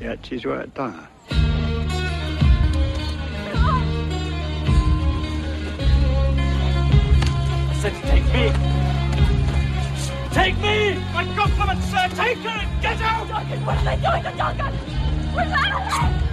Yeah, she's right there. I said take me. Take me! My compliments, sir! Take her! Get out! Duncan, what are they doing to Duncan? We're out of